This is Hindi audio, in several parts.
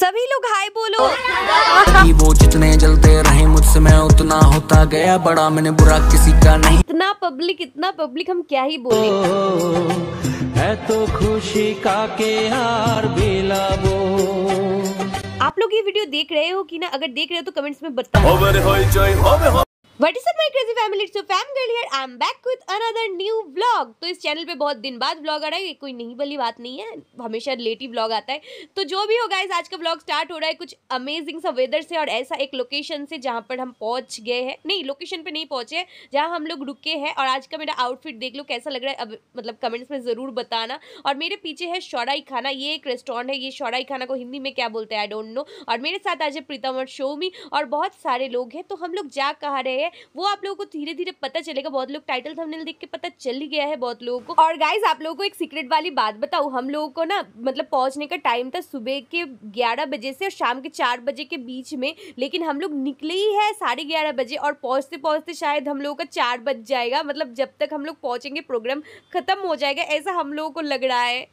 सभी लोग हाय बोलो। वो जितने जलते रहे मुझसे मैं उतना होता गया बड़ा। मैंने बुरा किसी का नहीं। इतना पब्लिक इतना पब्लिक हम क्या ही बोले। है तो खुशी का के हार वो। आप लोग ये वीडियो देख रहे हो कि ना? अगर देख रहे हो तो कमेंट्स में बताओ। What is up, my crazy family? Your fam girl here. I'm back with another new vlog. तो इस चैनल पे बहुत दिन बाद vlog आ रहा है। ये कोई नहीं बली बात नहीं है। हमेशा लेट ही vlog आता है। तो जो भी हो गाइस आज का vlog स्टार्ट हो रहा है। कुछ अमेजिंग सा वेदर से और ऐसा एक लोकेशन से जहाँ पर हम पहुँच गए हैं। नहीं लोकेशन पे नहीं पहुँचे जहाँ हम लोग रुके हैं। और आज का मेरा आउटफिट देख लो, कैसा लग रहा है। अब मतलब कमेंट्स में ज़रूर बताना। और मेरे पीछे है शौराई खाना। ये एक रेस्टोरेंट है। ये शौराई खाना को हिंदी में क्या बोलते हैं? आई डोंट नो और मेरे साथ आज है प्रीतम और शोमी। और बहुत सारे लोग हैं। तो हम लोग जा कहा रहे हैं? वो आप लोगों को धीरे धीरे पता चलेगा। बहुत लोग टाइटल थंबनेल देख के पता चल ही गया है बहुत लोगों को। और गाइज़ आप लोगों को एक सीक्रेट वाली बात बताऊँ हम लोगों को ना मतलब पहुँचने का टाइम था सुबह के ग्यारह बजे से और शाम के चार बजे के बीच में लेकिन हम लोग निकले ही है साढ़े ग्यारह बजे और पहुँचते पहुँचते शायद हम लोगों का चार बज जाएगा। मतलब जब तक हम लोग पहुँचेंगे प्रोग्राम खत्म हो जाएगा ऐसा हम लोगों को लग रहा है।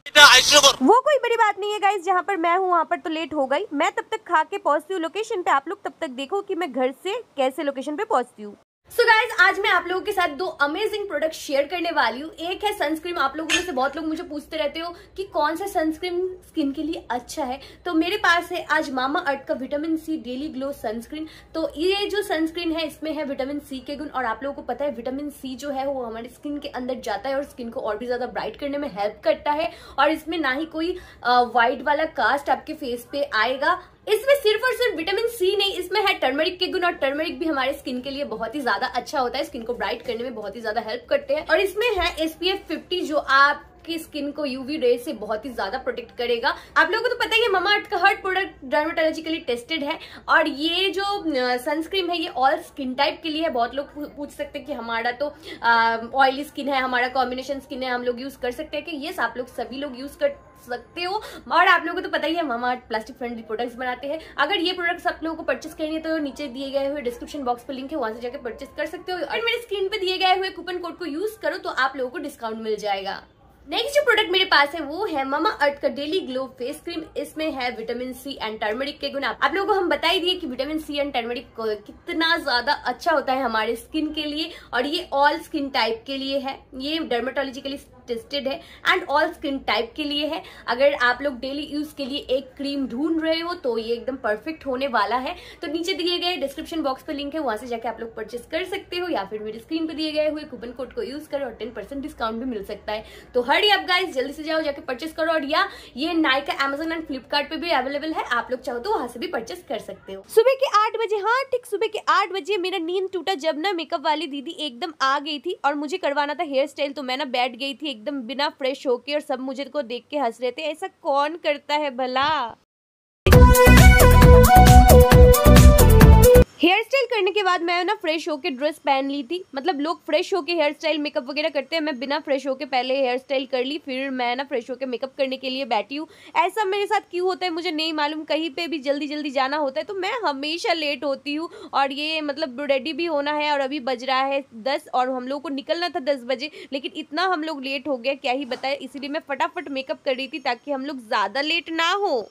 वो कोई बड़ी बात नहीं है गाइज़ जहाँ पर मैं हूँ वहाँ पर तो लेट हो गई। मैं तब तक खा के पहुँचती हूँ लोकेशन पे। आप लोग तब तक देखो कि मैं घर से कैसे लोकेशन पे पहुँचती हूँ। सो so गाइज़ आज मैं आप लोगों के साथ दो अमेजिंग प्रोडक्ट शेयर करने वाली हूँ। एक है सनस्क्रीन आप लोगों में से बहुत लोग मुझे पूछते रहते हो कि कौन सा सनस्क्रीन स्किन के लिए अच्छा है। तो मेरे पास है आज मामा अर्थ का vitamin C daily glow sunscreen तो ये जो सनस्क्रीन है, इसमें है विटामिन सी के गुण। और आप लोगों को पता है विटामिन सी जो है, वो हमारे स्किन के अंदर जाता है और स्किन को और भी ज़्यादा ब्राइट करने में हेल्प करता है। और इसमें ना ही कोई व्हाइट वाला कास्ट आपके फेस पे आएगा। इसमें सिर्फ़ और सिर्फ़ विटामिन सी नहीं, इसमें है टर्मरिक के गुण और टर्मरिक भी हमारे स्किन के लिए बहुत ही ज़्यादा अच्छा होता है। स्किन को ब्राइट करने में बहुत ही ज़्यादा हेल्प करते हैं। और इसमें है एसपीएफ 50 जो आप आपकी स्किन को यूवी रे से बहुत ही ज़्यादा प्रोटेक्ट करेगा। आप लोगों को तो पता ही है ममा अर्थ का हर प्रोडक्ट डर्मेटोलॉजिकली टेस्टेड है। और ये जो सनस्क्रीन है, ये ऑल स्किन टाइप के लिए है। बहुत लोग पूछ सकते हैं कि हमारा तो ऑयली स्किन है, हमारा कॉम्बिनेशन स्किन है, हम लोग यूज़ कर सकते हैं कि ये आप लोग सभी लोग यूज़ कर सकते हो। और आप लोगों को तो पता ही है मामा प्लास्टिक फ्रेंडली प्रोडक्ट्स बनाते हैं। अगर ये प्रोडक्ट्स आप लोगों को परचेस करनी है तो नीचे दिए गए हुए डिस्क्रिप्शन बॉक्स पर लिंक है, वहाँ से जाकर परचेस कर सकते हो। और मेरे स्क्रीन पे दिए गए हुए कूपन कोड को यूज़ करो तो आप लोगों को डिस्काउंट मिल जाएगा। नेक्स्ट जो प्रोडक्ट मेरे पास है, वो है ममा अर्थ का डेली ग्लो फेस क्रीम इसमें है विटामिन सी एंड टर्मरिक के गुण। आप लोगों को हम बता ही दिए कि विटामिन सी एंड टर्मरिक कितना ज़्यादा अच्छा होता है हमारे स्किन के लिए और ये ऑल स्किन टाइप के लिए है। ये डर्मेटोलॉजिकली टेस्टेड है एंड ऑल स्किन टाइप के लिए है। अगर आप लोग डेली यूज़ के लिए एक क्रीम ढूंढ रहे हो तो ये एकदम परफेक्ट होने वाला है। तो नीचे दिए गए डिस्क्रिप्शन बॉक्स पर लिंक है, वहाँ से जाकर आप लोग परचेस कर सकते हो या फिर मेरी स्क्रीन पर दिए गए हुए कूपन कोड को यूज़ करो और टेन परसेंट डिस्काउंट भी मिल सकता है। तो हरी अब गाइस जल्दी से जाओ, जाके परचेस करो और या ये नाइका अमेजोन एंड फ्लिपकार्ट भी अवेलेबल है, आप लोग चाहो तो वहाँ से भी परचेस कर सकते हो। सुबह के आठ बजे हाँ ठीक सुबह के आठ बजे मेरा नींद टूटा जब ना मेकअप वाली दीदी एकदम आ गई थी और मुझे करवाना था हेयर स्टाइल तो मैं ना बैठ गई थी एकदम बिना फ्रेश होके और सब मुझे को देख के हंस रहे थे। ऐसा कौन करता है भला? हेयर स्टाइल करने के बाद मैं ना फ्रेश होके ड्रेस पहन ली थी। मतलब लोग फ्रेश होके हेयर स्टाइल, मेकअप वगैरह करते हैं। मैं बिना फ्रेश होके पहले हेयर स्टाइल कर ली, फिर मैं ना फ्रेश होके मेकअप करने के लिए बैठी हूँ। ऐसा मेरे साथ क्यों होता है मुझे नहीं मालूम। कहीं पे भी जल्दी जल्दी जाना होता है तो मैं हमेशा लेट होती हूँ और ये मतलब रेडी भी होना है और अभी बज रहा है दस और हम लोग को निकलना था दस बजे, लेकिन इतना हम लोग लेट हो गया, क्या ही बताए। इसीलिए मैं फटाफट मेकअप कर रही थी ताकि हम लोग ज़्यादा लेट ना हो।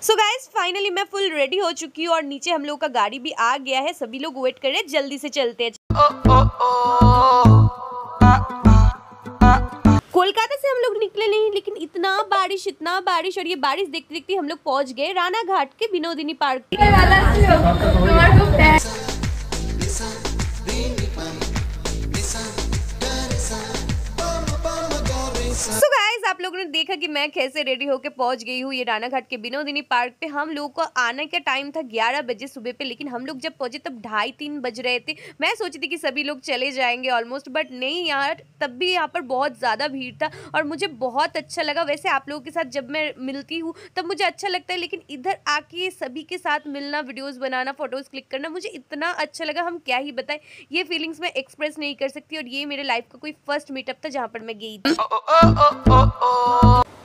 सो गाइज़ फाइनली मैं फुल रेडी हो चुकी हूँ और नीचे हम लोग का गाड़ी भी आ गया है। सभी लोग वेट कर रहे हैं, जल्दी से चलते हैं। कोलकाता से हम लोग निकले नहीं, लेकिन इतना बारिश इतना बारिश, और ये बारिश देखते देखते हम लोग पहुँच गए राना घाट के विनोदिनी पार्क। देखा कि मैं कैसे रेडी होकर पहुँच गई हूँ ये राना घाट के बिनोदिनी पार्क पे। हम लोगों को आने का टाइम था ग्यारह बजे सुबह पे, लेकिन हम लोग जब पहुँचे तब ढाई तीन बज रहे थे। मैं सोची थी कि सभी लोग चले जाएँगे ऑलमोस्ट बट नहीं यार, तब भी यहाँ पर बहुत ज़्यादा भीड़ था और मुझे बहुत अच्छा लगा। वैसे आप लोगों के साथ जब मैं मिलती हूँ, तब मुझे अच्छा लगता है, लेकिन इधर आके सभी के साथ मिलना वीडियोज़ बनाना फ़ोटोज़ क्लिक करना, मुझे इतना अच्छा लगा। हम क्या ही बताएँ, ये फीलिंग्स मैं एक्सप्रेस नहीं कर सकती और ये मेरे लाइफ का कोई फ़र्स्ट मीटअप था जहाँ पर मैं गई थी।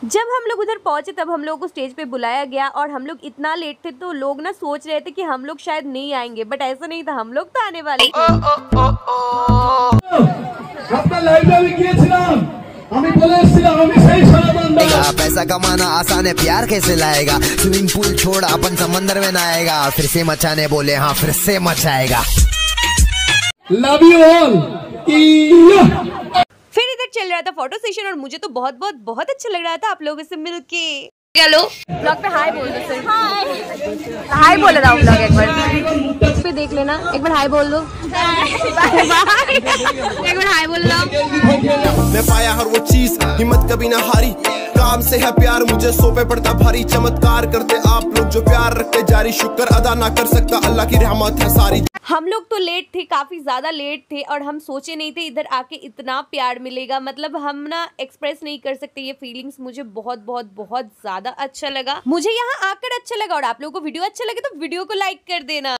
जब हम लोग उधर पहुँचे तब हम लोगों को स्टेज पे बुलाया गया और हम लोग इतना लेट थे तो लोग ना सोच रहे थे कि हम लोग शायद नहीं आएँगे बट ऐसा नहीं था। हम लोग तो आने वाले पैसा कमाना आसान है प्यार कैसे लाएगा? स्विमिंग पूल छोड़ अपन समंदर में नहाएगा। फिर से मचाने बोले हाँ फिर से मचाएगा। लव यू ऑल चल रहा था फ़ोटो सेशन और मुझे तो बहुत बहुत बहुत अच्छा लग रहा था आप लोगों से मिलके। हेलो ब्लॉग पे हाय बोल दो सर हाय बोल रहा हूँ ब्लॉग एक बार। इस पे देख लेना। एक बार हाय बोल दो। एक बार हाय बोल रहा हूँ। मैं पाया हर वो चीज़ हिम्मत कभी ना हारी। काम से है प्यार मुझे सो पे पड़ता भारी चमत्कार करते आप लोग जो प्यार रखते जारी शुक्र अदा ना कर सकता अल्लाह की रहमत है सारी। हम लोग तो लेट थे काफ़ी ज़्यादा लेट थे और हम सोचे नहीं थे इधर आके इतना प्यार मिलेगा। मतलब हम ना एक्सप्रेस नहीं कर सकते ये फीलिंग्स मुझे बहुत बहुत बहुत ज़्यादा अच्छा लगा। मुझे यहाँ आकर अच्छा लगा और आप लोगों को वीडियो अच्छा लगे तो वीडियो को लाइक कर देना।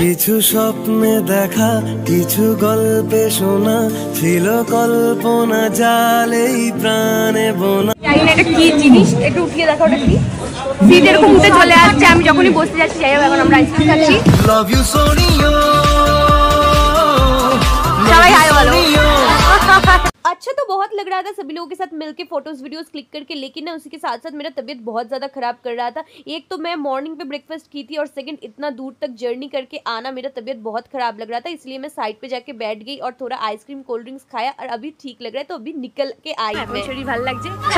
কিছু স্বপ্নে দেখা কিছু গল্পে শোনা ছিল কল্পনা জালেই প্রাণে বোনা। জানি না এটা কি জিনিস একটু উঠিয়ে দেখো ওটা কি। সিট এরকম উঠে চলে আসছে আমি যখনই বসতে যাচ্ছি যাই হোক এখন আমরা আইসক্রিম খাচ্ছি। লাভ ইউ সোনিও अच्छा तो बहुत लग रहा था सभी लोगों के साथ मिलकर फ़ोटोज़ वीडियोस क्लिक करके लेकिन ना उसी के साथ साथ मेरा तबीयत बहुत ज़्यादा ख़राब कर रहा था। एक तो मैं मॉर्निंग पे ब्रेकफास्ट की थी और सेकंड इतना दूर तक जर्नी करके आना मेरा तबीयत बहुत ख़राब लग रहा था इसलिए मैं साइड पर जाके बैठ गई और थोड़ा आइसक्रीम कोल्ड ड्रिंक्स खाया और अभी ठीक लग रहा है तो अभी निकल के आई भल लग जाए।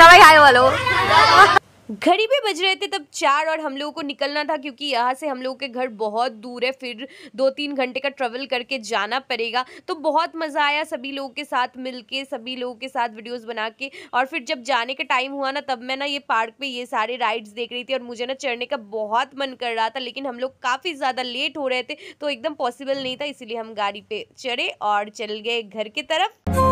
घड़ी पे बज रहे थे तब चार और हम लोगों को निकलना था क्योंकि यहाँ से हम लोगों के घर बहुत दूर है, फिर दो तीन घंटे का ट्रेवल करके जाना पड़ेगा। तो बहुत मज़ा आया सभी लोगों के साथ मिलके, सभी लोगों के साथ वीडियोस बना के और फिर जब जाने का टाइम हुआ ना, तब मैं ना ये पार्क पे ये सारे राइड्स देख रही थी और मुझे ना चढ़ने का बहुत मन कर रहा था, लेकिन हम लोग काफ़ी ज़्यादा लेट हो रहे थे तो एकदम पॉसिबल नहीं था, इसीलिए हम गाड़ी पे चढ़े और चल गए घर की तरफ़।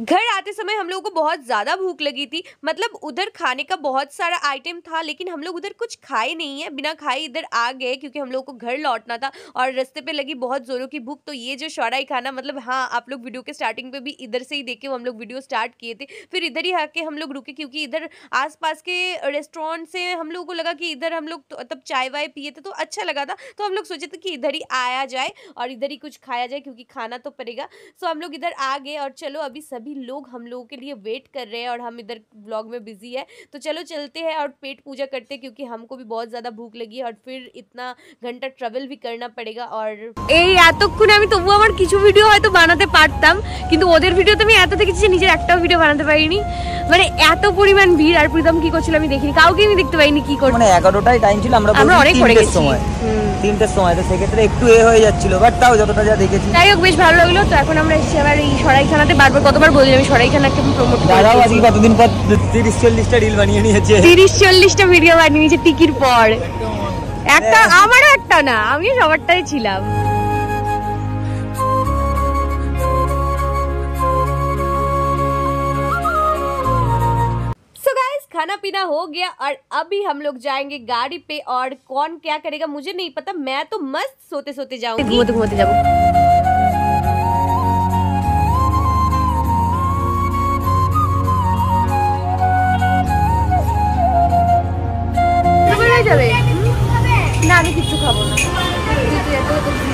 घर आते समय हम लोगों को बहुत ज़्यादा भूख लगी थी। मतलब उधर खाने का बहुत सारा आइटम था, लेकिन हम लोग उधर कुछ खाए नहीं है। बिना खाए इधर आ गए, क्योंकि हम लोग को घर लौटना था और रास्ते पे लगी बहुत ज़ोरों की भूख। तो ये जो शौड़ाई खाना मतलब हाँ आप लोग वीडियो के स्टार्टिंग पे भी इधर से ही देखे हम लोग वीडियो स्टार्ट किए थे। फिर इधर ही आके हम लोग रुके, क्योंकि इधर आसपास के रेस्टोरेंट से हम लोगों को लगा कि इधर हम लोग तो- तब चाय वाय पिए थे तो अच्छा लगा था। तो हम लोग सोचे थे कि इधर ही आया जाए और इधर ही कुछ खाया जाए, क्योंकि खाना तो पड़ेगा। सो हम लोग इधर आ गए और चलो अभी सभी लोग हम लोगों के लिए वेट कर रहे हैं और हम इधर ब्लॉग में बिजी है तो चलो चलते हैं और पेट पूजा करते हैं क्योंकि हमको भी बहुत ज़्यादा भूख लगी है और फिर इतना घंटा ट्रेवल भी करना पड़ेगा और এই এতক্ষণে আমি তবু আমার কিছু ভিডিও হয়তো বানাতে পারতাম কিন্তু ওদের ভিডিওতে আমি এত দেখেছি যে নিজের একটাও ভিডিও বানাতে পারিনি মানে এত পরিমাণ ভিড় আর প্রীতম কি করছিল আমি দেখিনি কাউকে আমি দেখতে পাইনি কি করছে মানে এগারোটাই টাইম ছিল আমরা আমরা বলছি অনেক পরে তিনটের গেছি। সময় হুম। তিনটের সময় তো সেক্ষেত্রে একটু এ হয়ে যাচ্ছিল বাট তাও যতটা যা দেখেছি। যাই হোক বেশ ভালো লাগল। তো এখন আমরা এসেছি আবার এই সরাইখানাতে। বারবার কতবার বলি আমি সরাইখানা সরাইখানাকে প্রমোট দাদাও আজকে কতদিন পর তিরিশ চল্লিশটা রিল বানিয়ে নিয়েছে। তিরিশ চল্লিশটা ভিডিও বানিয়ে নিয়েছে টিকির পর। একটা আমারও একটা না আমি সবারটাই ছিলাম। खाना पीना हो गया और अभी हम लोग जाएंगे गाड़ी पे और कौन क्या करेगा मुझे नहीं पता मैं तो मस्त सोते सोते जाऊंगी घूमते घूमते जाऊंगी যাবে না আমি কিছু খাবো না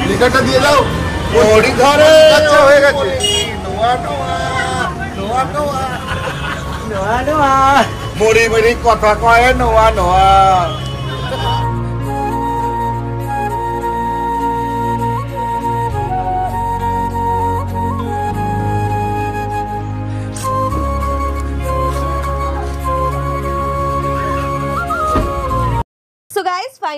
লিখাটা দিয়ে দাও ওড়ি ধরে আচ্ছা হয়ে গেছে মরি মরি কথা কয় নোয়া নোয়া mua đi mới đi quạt và coi nó nổ ăn nổ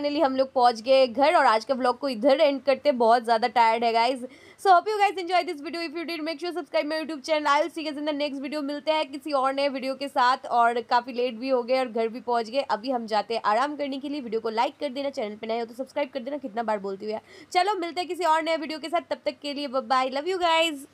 finally हम लोग पहुँच गए घर और आज का व्लॉग को इधर एंड करते बहुत ज़्यादा टायर्ड है guys so hope you guys enjoy this video if you did make sure subscribe my YouTube channel I see you in the next video मिलते हैं किसी और नए वीडियो के साथ और काफ़ी लेट भी हो गए और घर भी पहुँच गए। अभी हम जाते हैं आराम करने के लिए। वीडियो को लाइक कर देना चैनल पर नए हो तो सब्सक्राइब कर देना। कितना बार बोलती हुई चलो, मिलते हैं किसी और नए वीडियो के साथ। तब तक के लिए बाय लव यू गाइज़